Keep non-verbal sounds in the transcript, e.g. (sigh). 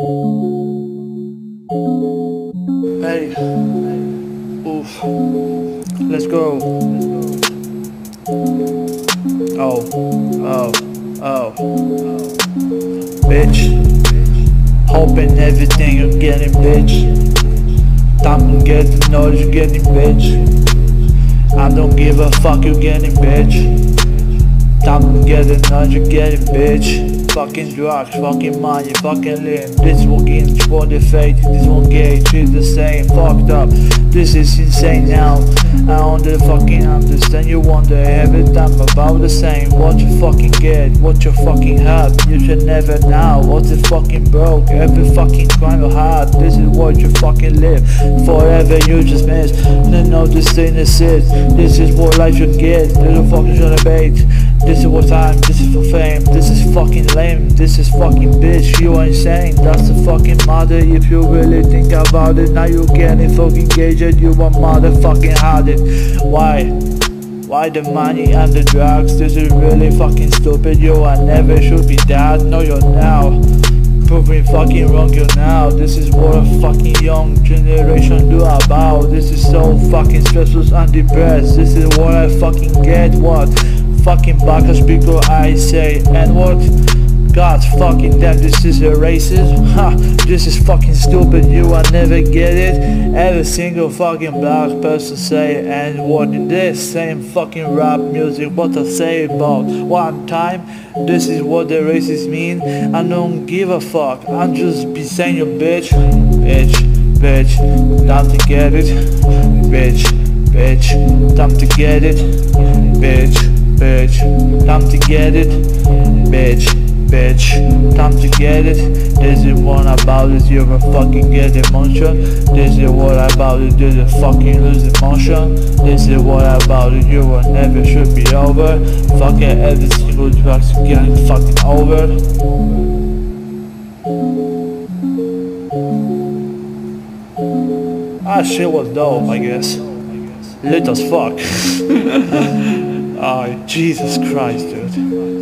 Hey. Oof. Let's go. Oh. Oh. Oh. Bitch. Hoping everything you're getting, bitch. Time to get the knowledge you're getting, bitch. I don't give a fuck you're getting, bitch. Time to get the knowledge you're getting, bitch. Fucking drugs, fucking money, fucking limb. This will get for the fate, this won't get treated the same. Fucked up, this is insane now. I don't fucking understand. You wonder every time about the same. What you fucking get, what you fucking have. You should never know what's it fucking broke. Every fucking crime you have, this is what you fucking live. Forever you just miss. Then know this thing is it. This is what life should get. Little fucking should bait. This is what time, this is for fame, this is fucking lame, this is fucking bitch, you are insane, that's the fucking mother, if you really think about it, now you getting fucking gauged, you are motherfucking hardened, why? Why the money and the drugs, this is really fucking stupid, you are never should be that, no you're now, proving fucking wrong you now, this is what a fucking young generation do about, this is so fucking stressful and depressed, this is what I fucking get, what? Fucking backers because I say what God fucking damn this is a racist Ha this is fucking stupid you will never get it. Every single fucking black person say and what in this same fucking rap music. What I say about one time This is what the racists mean. I don't give a fuck I'm just be saying you bitch. Bitch bitch time to get it. Bitch bitch time to get it. Bitch bitch. Time to get it, bitch, bitch. Time to get it. This is what about it, you ever fucking get emotion. This is what about it, this is fucking lose emotion. This is what about it, you will never should be over. Fucking every single drug's getting fucking over. Ah, shit was dope, I guess. Lit as fuck. (laughs) Oh, Jesus Christ, dude.